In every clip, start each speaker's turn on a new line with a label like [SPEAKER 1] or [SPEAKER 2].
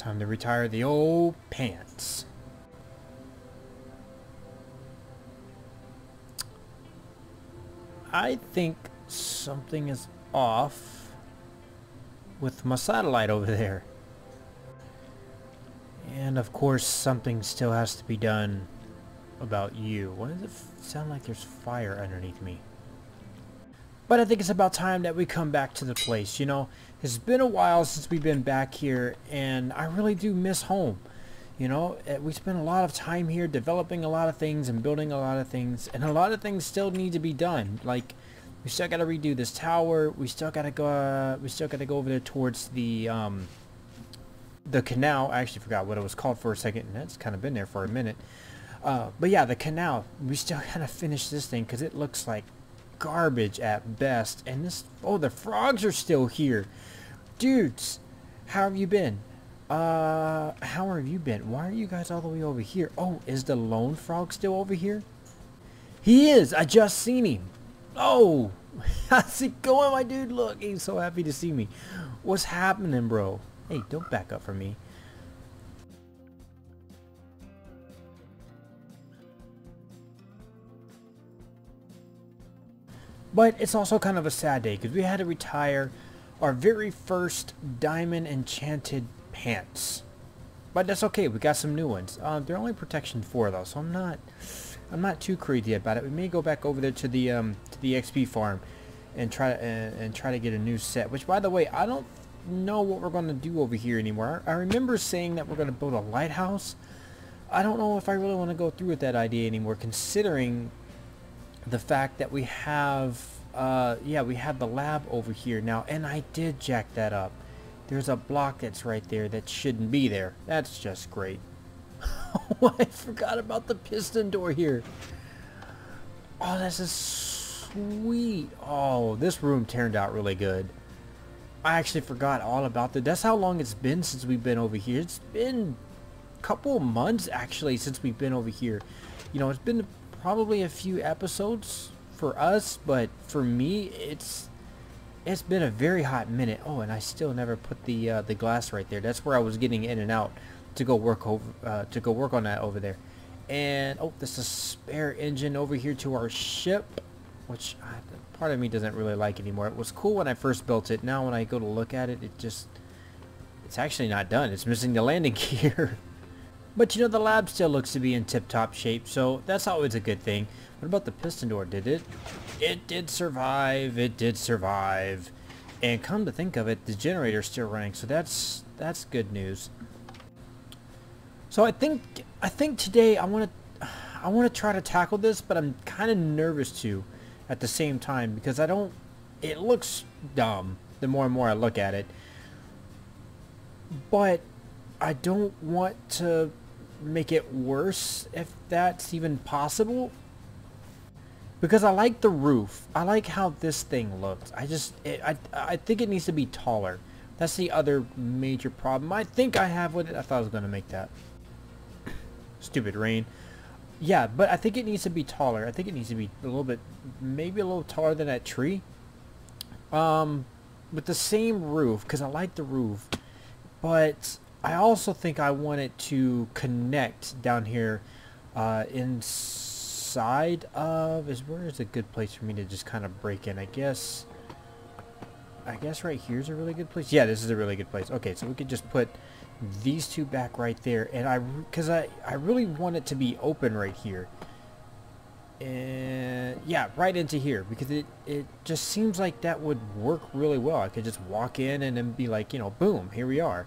[SPEAKER 1] Time to retire the old pants. I think something is off with my satellite over there. And of course something still has to be done about you. Why does it sound like there's fire underneath me? But I think it's about time that we come back to the place, you know. It's been a while since we've been back here and I really do miss home. You know, eh, we spent a lot of time here developing a lot of things and building a lot of things and a lot of things still need to be done. Like we still got to redo this tower. We still got to go uh, we still got to go over there towards the um the canal. I actually forgot what it was called for a second and that's kind of been there for a minute. Uh, but yeah, the canal. We still gotta finish this thing because it looks like garbage at best. And this, oh, the frogs are still here. Dudes, how have you been? Uh, how have you been? Why are you guys all the way over here? Oh, is the lone frog still over here? He is. I just seen him. Oh, how's it going, my dude? Look, he's so happy to see me. What's happening, bro? Hey, don't back up for me. But it's also kind of a sad day because we had to retire our very first diamond enchanted pants. But that's okay. We got some new ones. Uh, they're only protection four though, so I'm not I'm not too crazy about it. We may go back over there to the um, to the XP farm and try and, and try to get a new set. Which, by the way, I don't know what we're going to do over here anymore. I remember saying that we're going to build a lighthouse. I don't know if I really want to go through with that idea anymore, considering the fact that we have, uh, yeah, we have the lab over here now, and I did jack that up. There's a block that's right there that shouldn't be there. That's just great. oh, I forgot about the piston door here. Oh, this is sweet. Oh, this room turned out really good. I actually forgot all about that. That's how long it's been since we've been over here. It's been a couple months, actually, since we've been over here. You know, it's been probably a few episodes for us, but for me, it's it's been a very hot minute. Oh, and I still never put the uh, the glass right there. That's where I was getting in and out to go work over uh, to go work on that over there. And oh, there's a spare engine over here to our ship, which I, part of me doesn't really like anymore. It was cool when I first built it. Now when I go to look at it, it just it's actually not done. It's missing the landing gear. But you know, the lab still looks to be in tip-top shape, so that's always a good thing. What about the piston door? Did it? It did survive. It did survive. And come to think of it, the generator's still running, so that's that's good news. So I think I think today I want to I want to try to tackle this, but I'm kind of nervous to at the same time because I don't it looks dumb the more and more I look at it. But I don't want to make it worse if that's even possible. Because I like the roof. I like how this thing looks. I just, it, I, I think it needs to be taller. That's the other major problem. I think I have with it. I thought I was going to make that. Stupid rain. Yeah, but I think it needs to be taller. I think it needs to be a little bit, maybe a little taller than that tree. Um, with the same roof, because I like the roof. But I also think I want it to connect down here uh, inside of is where is a good place for me to just kind of break in I guess. I guess right here is a really good place? Yeah this is a really good place. Okay so we could just put these two back right there and I because I I really want it to be open right here. And yeah right into here because it it just seems like that would work really well. I could just walk in and then be like you know boom here we are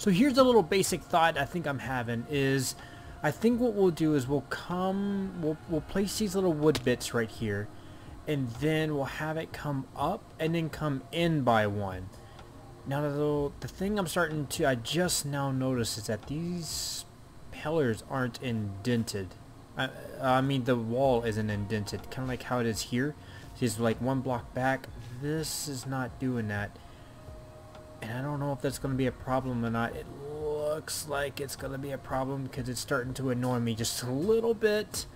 [SPEAKER 1] So here's a little basic thought I think I'm having is I think what we'll do is we'll come we'll, we'll place these little wood bits right here and then we'll have it come up and then come in by one. Now the, the thing I'm starting to I just now notice is that these pillars aren't indented. I, I mean the wall isn't indented kind of like how it is here. She's like one block back. This is not doing that. And I don't know if that's going to be a problem or not. It looks like it's going to be a problem because it's starting to annoy me just a little bit.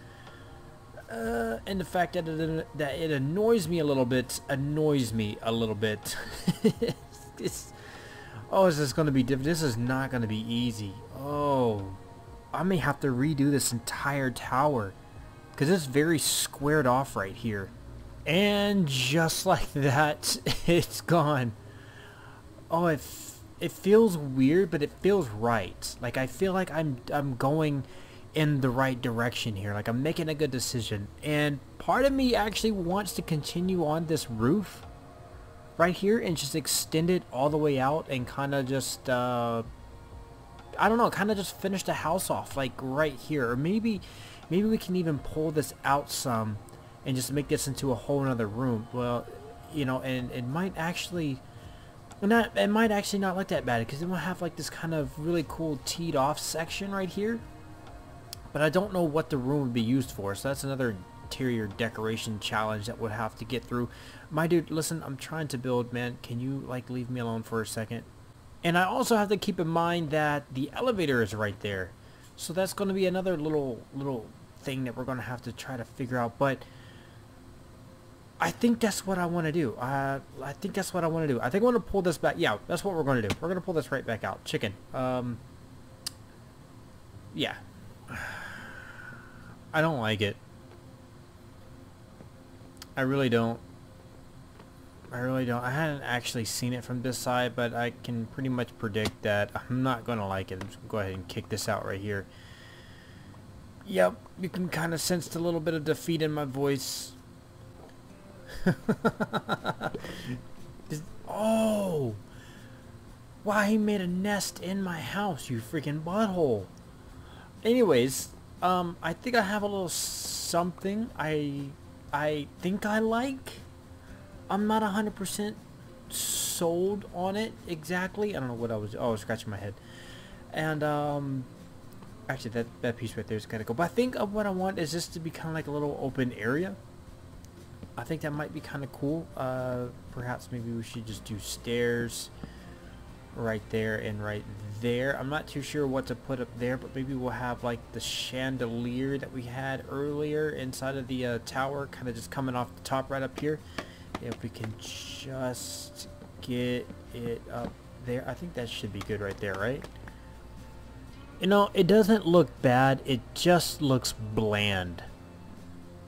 [SPEAKER 1] Uh, and the fact that it, that it annoys me a little bit annoys me a little bit. it's, oh, is this going to be different? This is not going to be easy. Oh, I may have to redo this entire tower because it's very squared off right here. And just like that, it's gone. Oh, it, it feels weird, but it feels right. Like, I feel like I'm, I'm going in the right direction here. Like, I'm making a good decision. And part of me actually wants to continue on this roof right here and just extend it all the way out and kind of just, uh, I don't know, kind of just finish the house off, like, right here. Or maybe, maybe we can even pull this out some and just make this into a whole other room. Well, you know, and it might actually not it might actually not look that bad because then we'll have like this kind of really cool teed off section right here. But I don't know what the room would be used for, so that's another interior decoration challenge that we'll have to get through. My dude, listen, I'm trying to build, man. Can you like leave me alone for a second? And I also have to keep in mind that the elevator is right there. So that's going to be another little little thing that we're going to have to try to figure out. But I think that's what I want to do. Uh, I think that's what I want to do. I think I want to pull this back. Yeah, that's what we're going to do. We're going to pull this right back out. Chicken. Um, yeah. I don't like it. I really don't. I really don't. I hadn't actually seen it from this side, but I can pretty much predict that I'm not going to like it. I'm just going to go ahead and kick this out right here. Yep, you can kind of sense a little bit of defeat in my voice. Oh! Why he made a nest in my house, you freaking butthole. Anyways, um, I think I have a little something I I think I like. I'm not 100% sold on it exactly. I don't know what I was... Oh, I was scratching my head. And, um... Actually, that, that piece right there is gotta go. But I think of what I want is just to be kind of like a little open area. I think that might be kind of cool. Uh, perhaps maybe we should just do stairs right there and right there. I'm not too sure what to put up there, but maybe we'll have like the chandelier that we had earlier inside of the uh, tower, kind of just coming off the top right up here. If we can just get it up there. I think that should be good right there, right? You know, it doesn't look bad. It just looks bland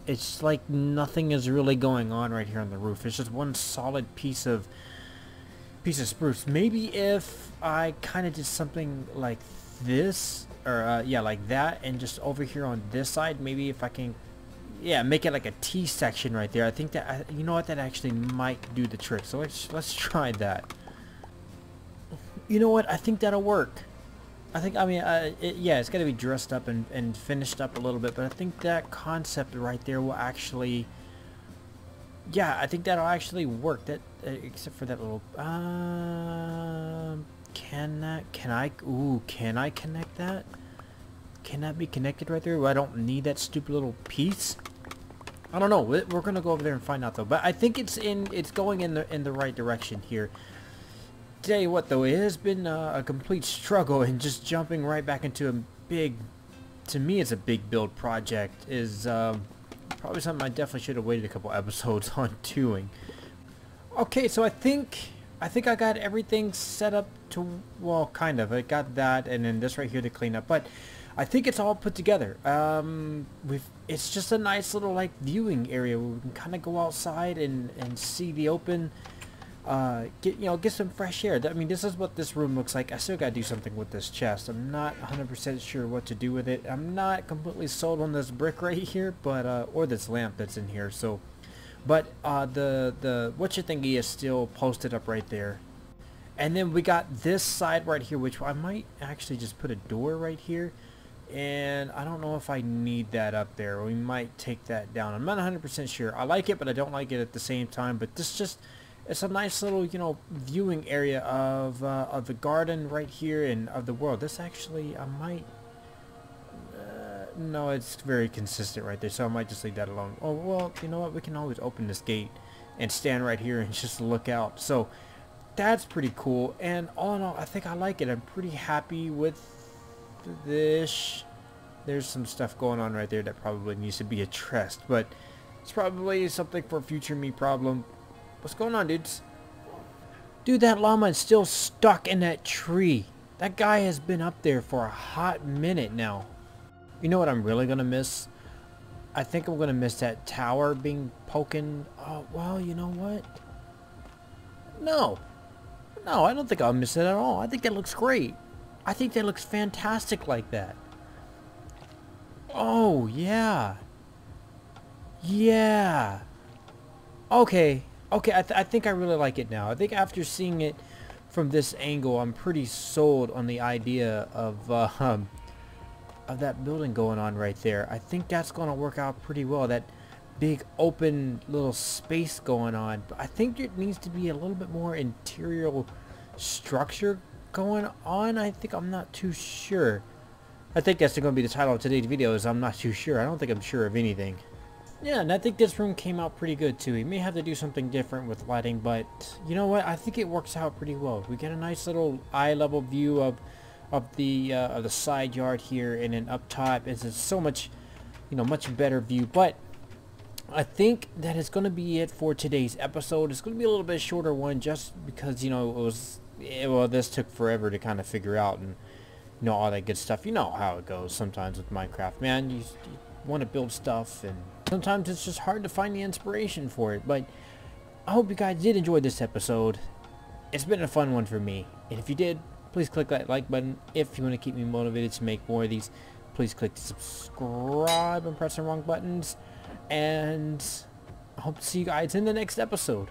[SPEAKER 1] it's like nothing is really going on right here on the roof. It's just one solid piece of piece of spruce. Maybe if I kind of did something like this, or uh, yeah, like that, and just over here on this side, maybe if I can, yeah, make it like a T section right there. I think that you know what that actually might do the trick. So let's let's try that. You know what? I think that'll work. I think, I mean, uh, it, yeah, it's got to be dressed up and, and finished up a little bit, but I think that concept right there will actually, yeah, I think that'll actually work. That uh, except for that little, um, can that, can I, ooh, can I connect that? Can that be connected right there? I don't need that stupid little piece. I don't know. We're gonna go over there and find out though. But I think it's in, it's going in the in the right direction here tell you what though, it has been uh, a complete struggle and just jumping right back into a big, to me it's a big build project, is um, probably something I definitely should have waited a couple episodes on doing. Okay, so I think, I think I got everything set up to, well, kind of. I got that and then this right here to clean up, but I think it's all put together. Um, we've, it's just a nice little like viewing area where we can kind of go outside and, and see the open uh, get you know get some fresh air. I mean, this is what this room looks like. I still got to do something with this chest. I'm not 100% sure what to do with it. I'm not completely sold on this brick right here, but uh, or this lamp that's in here. So, but uh, the the what you thingy is still posted up right there. And then we got this side right here, which I might actually just put a door right here. And I don't know if I need that up there. We might take that down. I'm not 100% sure. I like it, but I don't like it at the same time. But this just it's a nice little you know viewing area of uh, of the garden right here and of the world this actually I might uh, No, it's very consistent right there, so I might just leave that alone. Oh, well, you know what? We can always open this gate and stand right here and just look out. So that's pretty cool. And all in all, I think I like it. I'm pretty happy with this. There's some stuff going on right there that probably needs to be addressed, but it's probably something for future me problem. What's going on, dudes? Dude, that llama is still stuck in that tree. That guy has been up there for a hot minute now. You know what I'm really going to miss? I think I'm going to miss that tower being poking. Oh, well, you know what? No. No, I don't think I'll miss it at all. I think that looks great. I think that looks fantastic like that. Oh, yeah. Yeah. Okay. Okay, I, th I think I really like it now. I think after seeing it from this angle, I'm pretty sold on the idea of uh, um, of that building going on right there. I think that's going to work out pretty well. That big open little space going on. But I think it needs to be a little bit more interior structure going on. I think I'm not too sure. I think that's going to be the title of today's video is I'm not too sure. I don't think I'm sure of anything. Yeah, and I think this room came out pretty good too. We may have to do something different with lighting, but you know what? I think it works out pretty well. We get a nice little eye level view of of the uh, of the side yard here, and then up top is so much, you know, much better view. But I think that is going to be it for today's episode. It's going to be a little bit shorter one, just because you know it was it, well this took forever to kind of figure out and you know all that good stuff. You know how it goes sometimes with Minecraft, man. You, you want to build stuff and sometimes it's just hard to find the inspiration for it. But I hope you guys did enjoy this episode. It's been a fun one for me. And if you did, please click that like button. If you want to keep me motivated to make more of these, please click the subscribe and press the wrong buttons. And I hope to see you guys in the next episode.